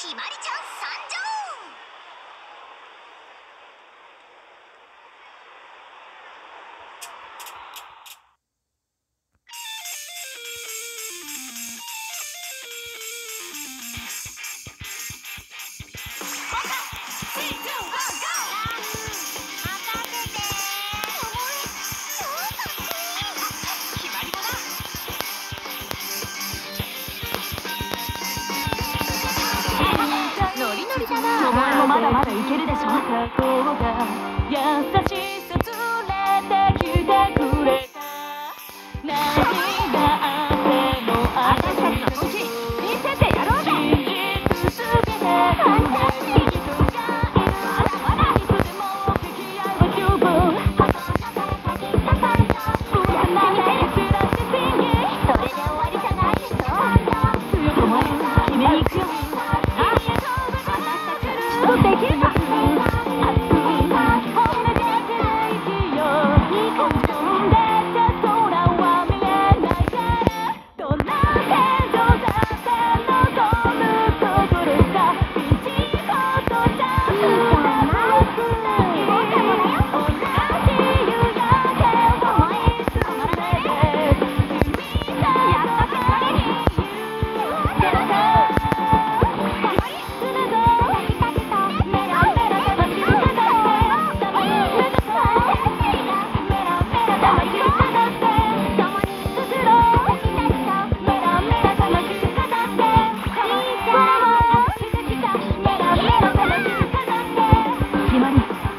ひまりちゃん参上！まだいけるでしょ？優しい Get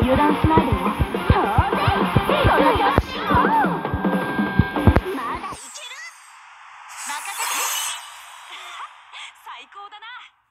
油断しないでよ。最高だな。